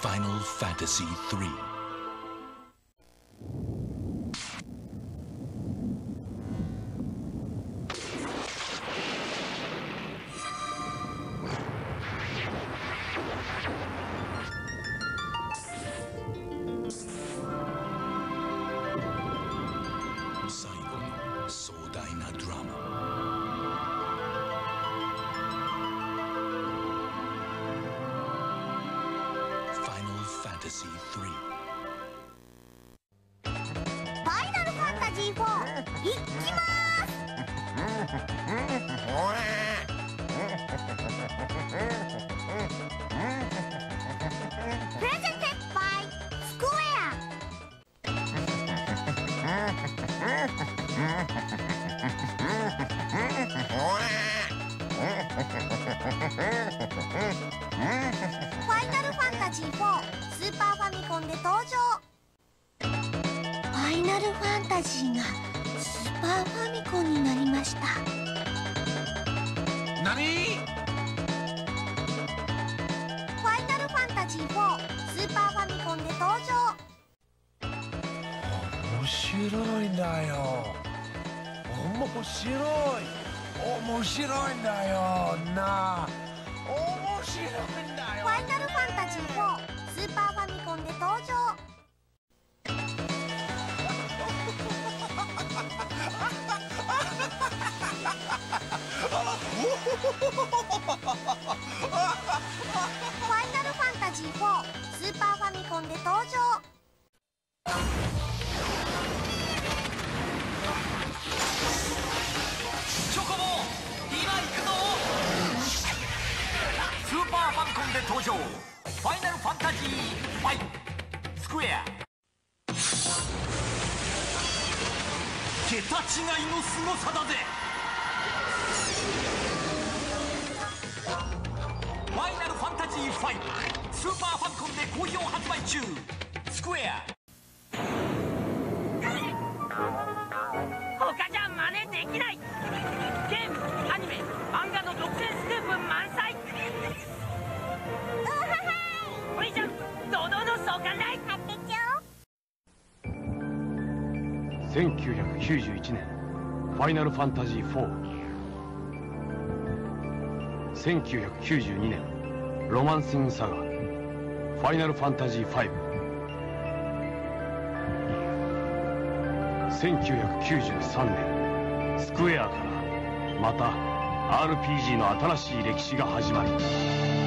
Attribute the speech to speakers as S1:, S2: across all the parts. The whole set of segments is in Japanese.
S1: Final Fantasy III. Fantasy 3.
S2: Final Fantasy 4, いきます Presented by Square. ファイナルファンタジー4スーパーファミコンで登場。ファイナルファンタジーがスーパーファミコンになりました。
S3: 何？フ
S2: ァイナルファンタジー4スーパーファミコンで登場。
S3: 面白いんだよ。面白い。面白いんだよ。な面白いんだよ。ファイ
S2: ナルファンタジー4スーパーファミコンで登場。
S4: 登場。ファイナルファンタジーファイスクエア。桁違いの凄さだぜ。ファイナルファンタジー5スーパーファミコンで好評発売中。スクエア。
S5: 1991年ファイナルファンタジー4 1992年ロマンシングサガファイナルファンタジー5 1993年スクエアからまた RPG の新しい歴史が始まる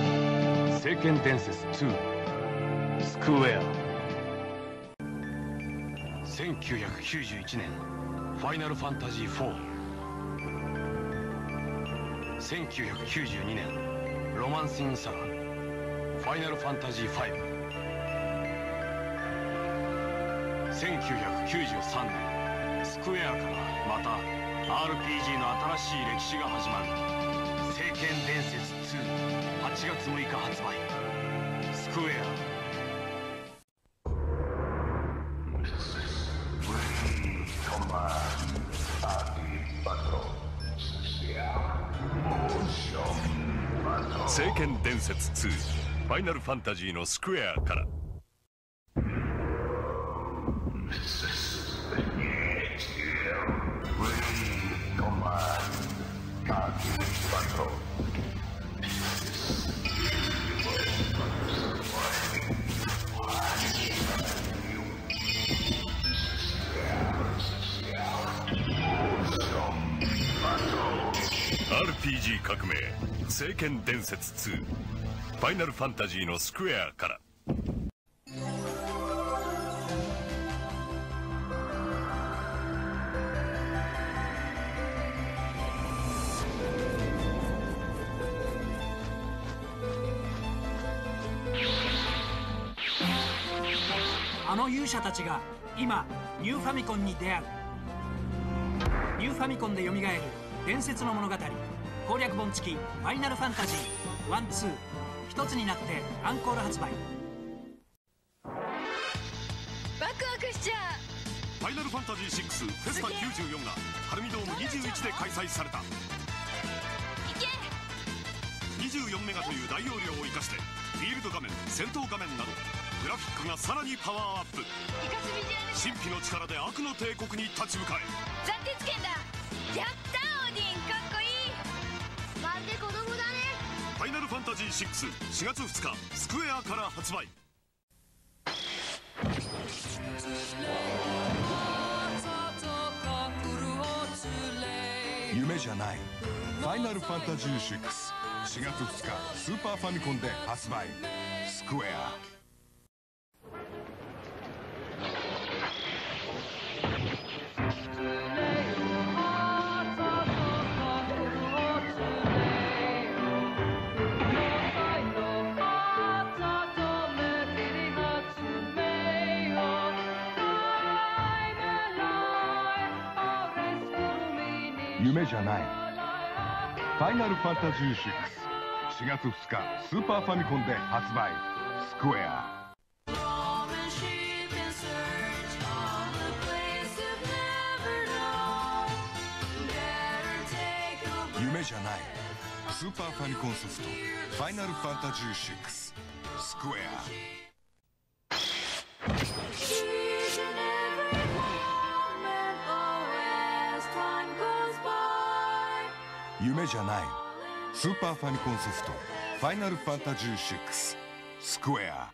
S5: 「聖剣伝説2スクエア」1991年ファイナルファンタジー4 1992年ロマンシンサガファイナルファンタジー5 1993年スクエアからまた RPG の新しい歴史が始まる「聖剣伝説2」8月6日発売。
S6: 聖剣伝説2」ファイナルファンタジーのスクエアから。ジー革命聖剣伝説2ファイナルファンタジーのスクエアから。
S7: あの勇者たちが今ニューファミコンに出会う。ニューファミコンでよみがえる伝説の物語。攻略本付き「ファイナルファンタジー。12」一つになってアンコール発売。ワク
S8: ワクしちゃ
S9: ファイナルファンタジー6フェスタ94が晴海ドーム21で開催された。うい
S8: け。
S9: 24メガという大容量を生かしてフィールド画面戦闘画面などグラフィックがさらにパワーアップ。
S8: 神
S9: 秘の力で悪の帝国に立ち向かえ。
S8: 斬鉄剣だ
S9: 64月2日スクエアから発売。
S10: 夢じゃない。ファイナルファンタジー64 4月2
S11: 日
S10: スーパーファミコンで
S11: 発売。ス
S10: クエア。夢じゃな
S11: い。
S10: ファイナルファンタジー6 4月2日スーパーファミコンで発売。スクエア夢じゃない。スーパーファミコンソフトファイナルファンタジー6スクエア夢じゃない。スーパーファミコンソフトファイナルファンタジー6スクエア